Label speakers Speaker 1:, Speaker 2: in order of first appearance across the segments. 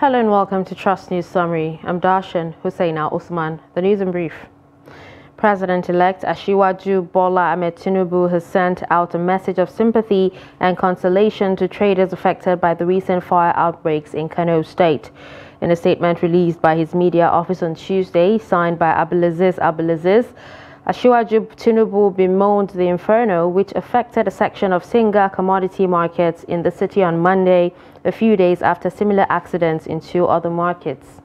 Speaker 1: Hello and welcome to Trust News Summary. I'm Darshan Husseina Usman. The news in brief. President-elect Asiwaju Bola Ahmed Tinubu has sent out a message of sympathy and consolation to traders affected by the recent fire outbreaks in Kano State. In a statement released by his media office on Tuesday, signed by Abdulaziz Abdulaziz, Asiwaju Tinubu bemoaned the inferno which affected a section of Singa commodity markets in the city on Monday, a few days after similar accidents in two other markets.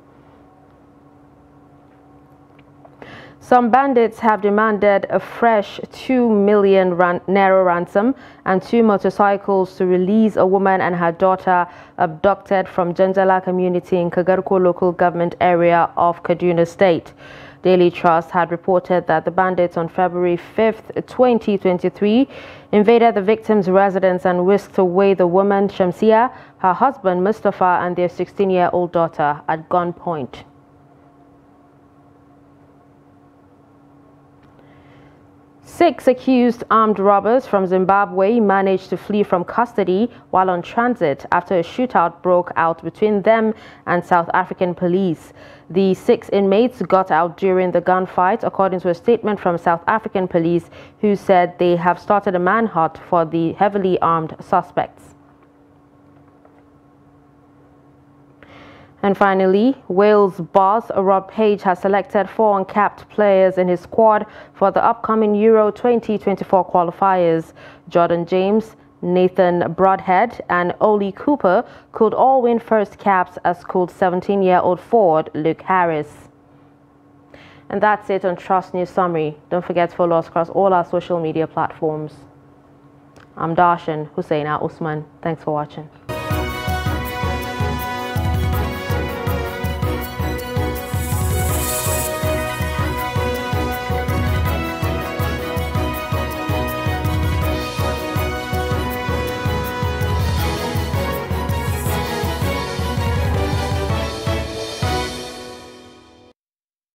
Speaker 1: Some bandits have demanded a fresh 2 million ran naira ransom and two motorcycles to release a woman and her daughter abducted from Janjala community in Kagarko local government area of Kaduna State. Daily Trust had reported that the bandits on February 5, 2023, invaded the victim's residence and whisked away the woman Shamsia, her husband Mustafa, and their 16-year-old daughter at gunpoint. Six accused armed robbers from Zimbabwe managed to flee from custody while on transit after a shootout broke out between them and South African police. The six inmates got out during the gunfight, according to a statement from South African police, who said they have started a manhunt for the heavily armed suspects. And finally, Wales boss Rob Page has selected four uncapped players in his squad for the upcoming Euro 2024 qualifiers. Jordan James, Nathan Broadhead and Ollie Cooper could all win first caps as could 17-year-old forward Luke Harris. And that's it on Trust News Summary. Don't forget to follow us across all our social media platforms. I'm Darshan Husseina Usman. Thanks for watching.